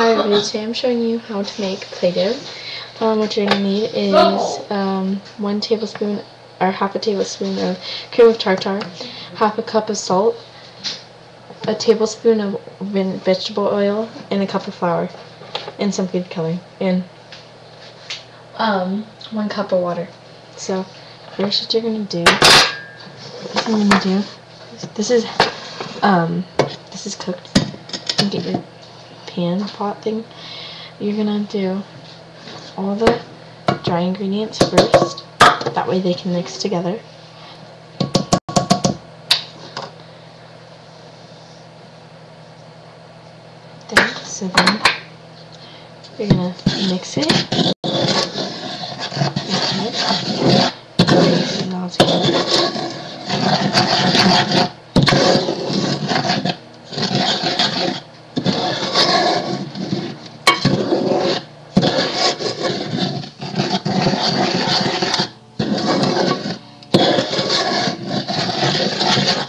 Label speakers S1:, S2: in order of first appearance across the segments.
S1: Hi everybody, today I'm showing you how to make Play-Doh. Um, what you're going to need is um, one tablespoon or half a tablespoon of cream of tartar, half a cup of salt, a tablespoon of vegetable oil, and a cup of flour, and some food coloring, and um, one cup of water. So first what you're going to do, what I'm going to do, this is, um, this is cooked. You get your pan pot thing, you're gonna do all the dry ingredients first. That way they can mix together. Then, so then you're gonna mix it. Mix it all together.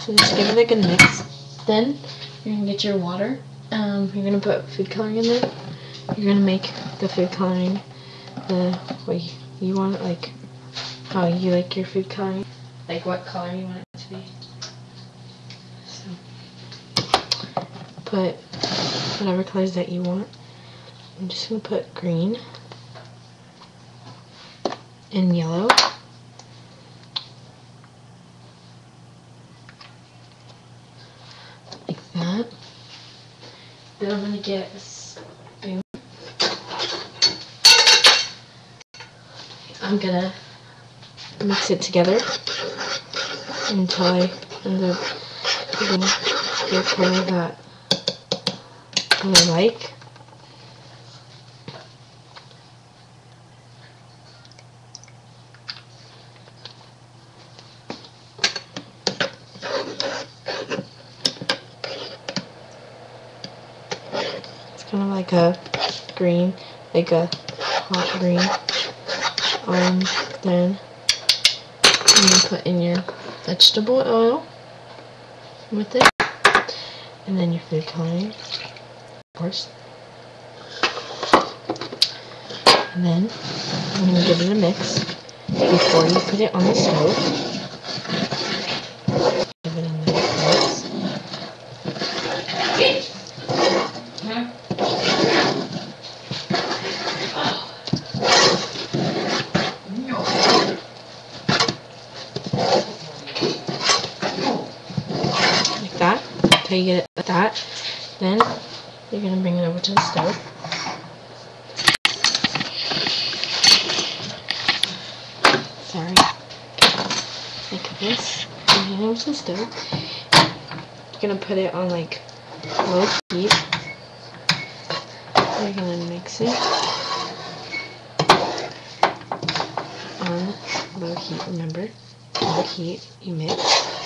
S1: So just give it a good mix. Then you're gonna get your water. Um, you're gonna put food coloring in there. You're gonna make the food coloring the way you want it, like how you like your food coloring, like what color you want it to be. So put whatever colors that you want. I'm just gonna put green and yellow. that. Then I'm going to get a spoon. I'm going to mix it together until I end up getting the color that I like. kind of like a green, like a hot green. Um, then you to put in your vegetable oil with it, and then your food coloring, of course. And then I'm going to give it a mix before you put it on the stove. You get it like that. Then you're going to bring it over to the stove. Sorry. Like this. Bring it over to the stove. You're going to put it on like low heat. You're going to mix it on low heat, remember? Low heat, you mix.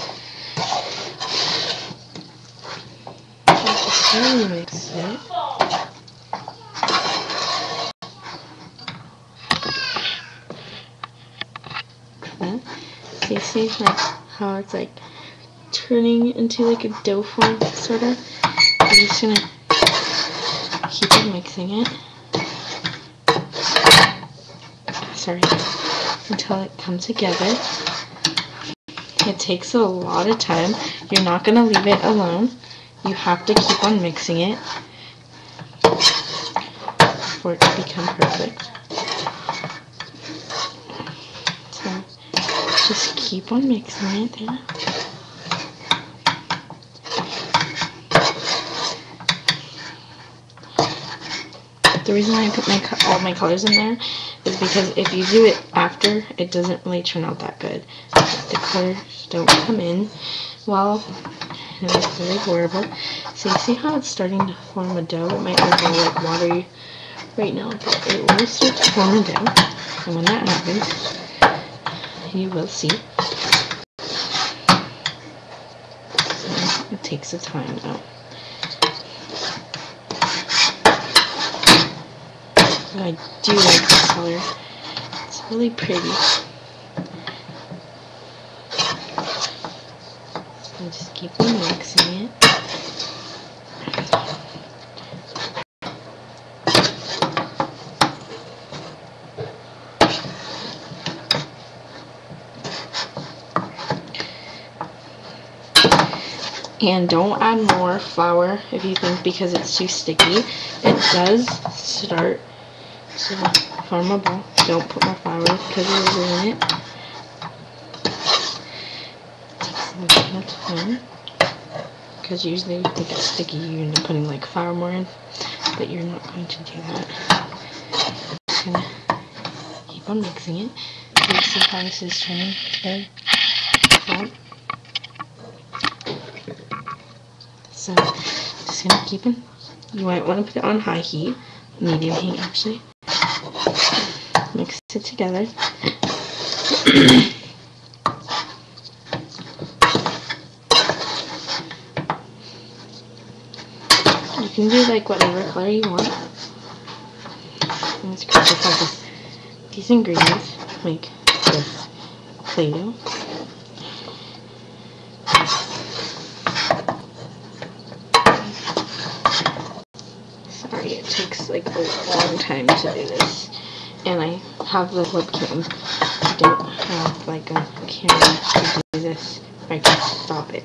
S1: It. Then, so you see like how it's like turning into like a dough form, sort of. I'm just gonna keep on mixing it. Sorry, until it comes together. It takes a lot of time. You're not gonna leave it alone. You have to keep on mixing it for it to become perfect. So just keep on mixing it there. The reason why I put my all my colors in there is because if you do it after, it doesn't really turn out that good. The colors don't come in well and it's really horrible. So you see how it's starting to form a dough? It might look like watery right now, but it will start to form a dough. And when that happens, you will see. So it takes a time though. I do like this color. It's really pretty. keep on mixing it. and don't add more flour if you think because it's too sticky. It does start to form a ball don't put more flour because it'll ruin it. Time. Because usually if it gets sticky, you end up putting like flour more in. But you're not going to do that. I'm Just gonna keep on mixing it. Sometimes it's turning very. So, just gonna keep it. You might want to put it on high heat, medium heat actually. Mix it together. you can do like whatever color you want. These ingredients make this Play-Doh. Sorry, it takes like a long time to do this. And I have the webcam. I don't have like a camera to do this. I can stop it.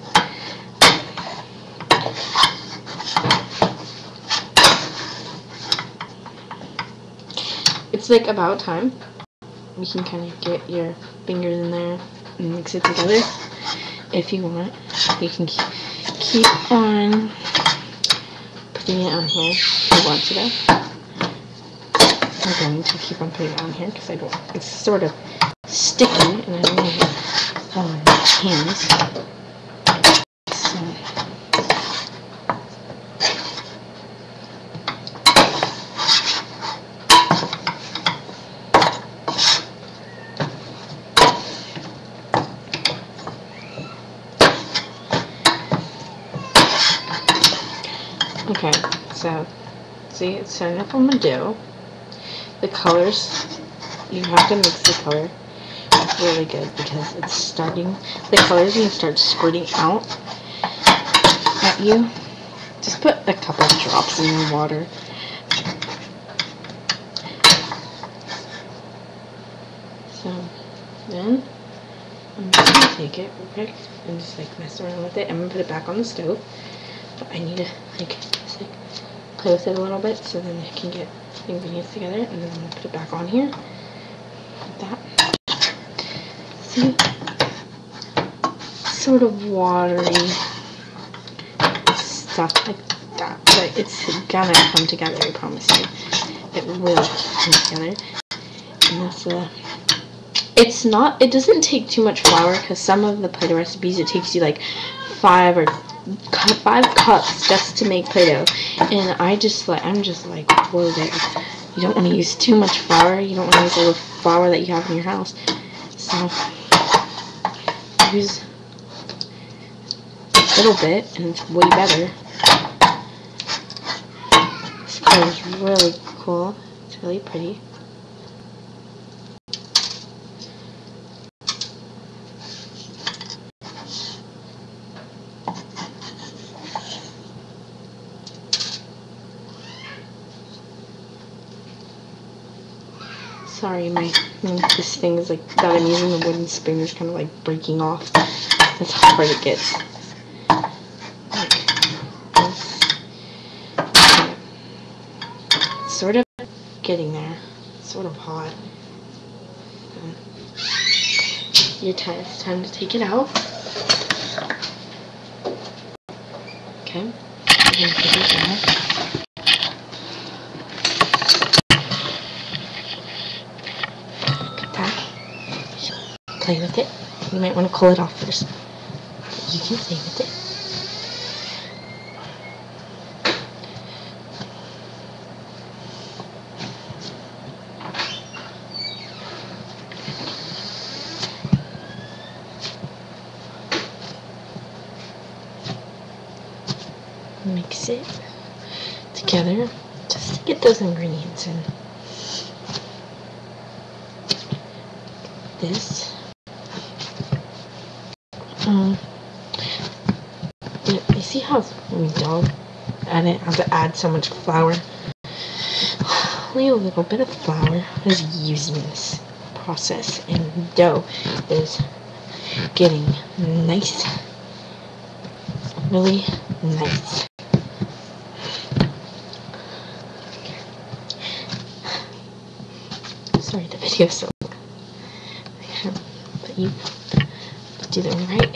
S1: It's like about time. You can kind of get your fingers in there and mix it together if you want. You can keep on putting it on here if you want to. I'm going to keep on putting it on here because I don't, it's sort of sticky and I don't want it on my hands. So, Okay, so see it's starting up on my dough. The colors, you have to mix the color really good because it's starting, the colors going to start squirting out at you. Just put a couple drops in your water. So then I'm just going to take it real quick and just like mess around with it. I'm going to put it back on the stove. But I need to like play with it a little bit so then I can get the ingredients together and then I'm gonna put it back on here. Like that. See? Sort of watery stuff like that. But it's gonna come together, I promise you. It will come together. And that's uh it's not it doesn't take too much flour because some of the Play-Doh recipes it takes you like five or five cups just to make Play-Doh. And I just like, I'm just like, whoa there. You don't want to use too much flour. You don't want to use all the flour that you have in your house. So, use a little bit and it's way better. This color is really cool. It's really pretty. Sorry, my this thing is like that I'm using the wooden spoon is kind of like breaking off. That's how hard it gets. Sort of getting there. Sort of hot. Your time. It's time to take it out. Okay. Play with it. You might want to cool it off first. But You can play with it. Mix it together just to get those ingredients in. This um, you, see how don't I didn't have to add so much flour. Only a little bit of flour is used in this process, and dough is getting nice really nice. Sorry, the video's so long. but you do the right,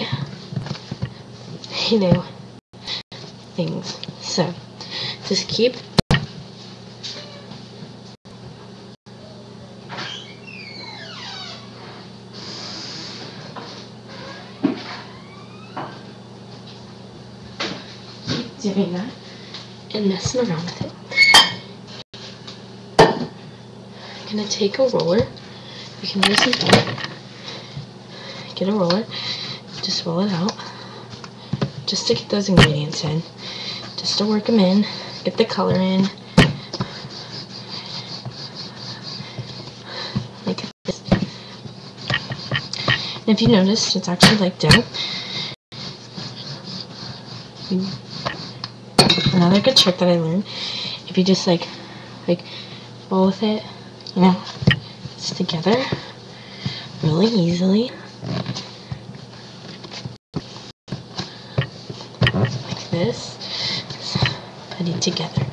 S1: you know, things. So, just keep doing that and messing around with it. I'm gonna take a roller. You can use it. Get a roller. Just roll it out. Just to get those ingredients in. Just to work them in. Get the color in. Like this. And if you notice, it's actually like dough another good trick that I learned, if you just like, like, bowl with it, you know, it's together really easily. Like this. Put it together.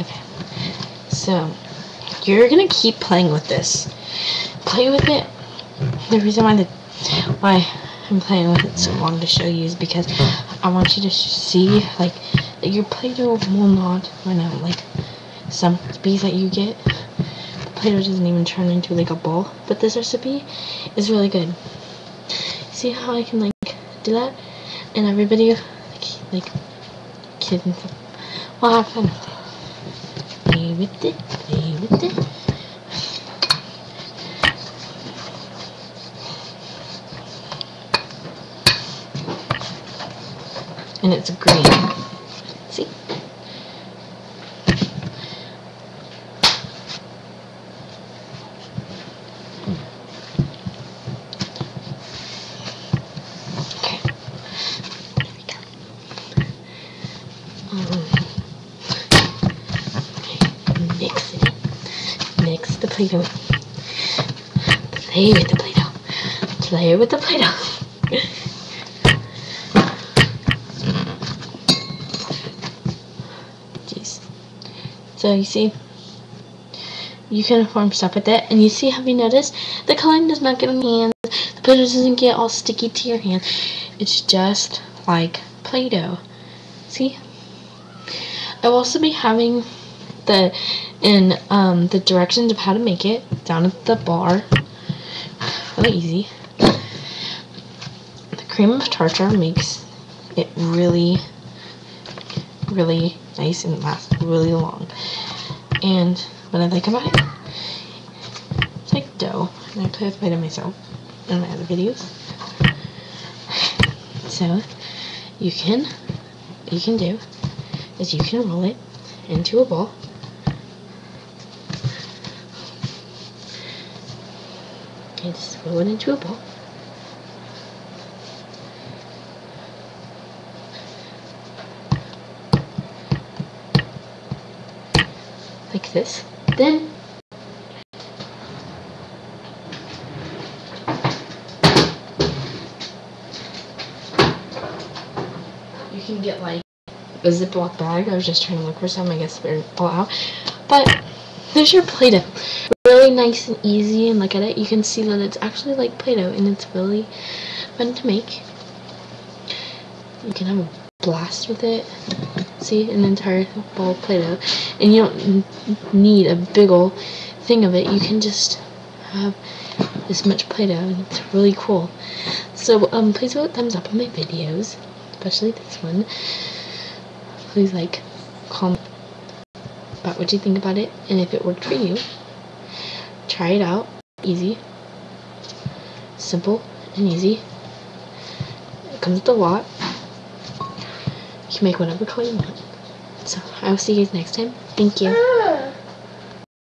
S1: Okay. So, you're gonna keep playing with this. Play with it. The reason why the why I'm playing with it so long to show you is because I want you to see like that your Play-Doh will not run out like some recipes that you get. Play-Doh doesn't even turn into like a ball, but this recipe is really good. See how I can like do that? And everybody like, like kids stuff will have fun. Play with it, play with it. and it's green. See? Okay. Um, mix it. Mix the Play-Doh. Play with the Play-Doh. Play with the Play-Doh. So you see, you can form stuff with it. And you see, have you noticed? The coloring does not get on your hands. The Play-Doh doesn't get all sticky to your hand. It's just like Play-Doh. See? I'll also be having the in um, the directions of how to make it down at the bar. Really easy. The cream of tartar makes it really, really nice and lasts really long. And what I like about it, it's like dough. And I play with it myself in my other videos. So you can, you can do is you can roll it into a ball. Okay, just roll it into a ball. like this. Then you can get like a Ziploc bag. I was just trying to look for some. I guess they're all out. But there's your Play-Doh. Really nice and easy. And look at it. You can see that it's actually like Play-Doh. And it's really fun to make. You can have a blast with it. See, an entire ball of Play-Doh. And you don't need a big ol' thing of it. You can just have this much Play-Doh, and it's really cool. So, um, please vote thumbs up on my videos, especially this one. Please like, comment about what you think about it, and if it worked for you. Try it out. Easy. Simple and easy. It comes with a lot. You can make whatever color you want. So, I will see you guys next time. Thank you. Ah.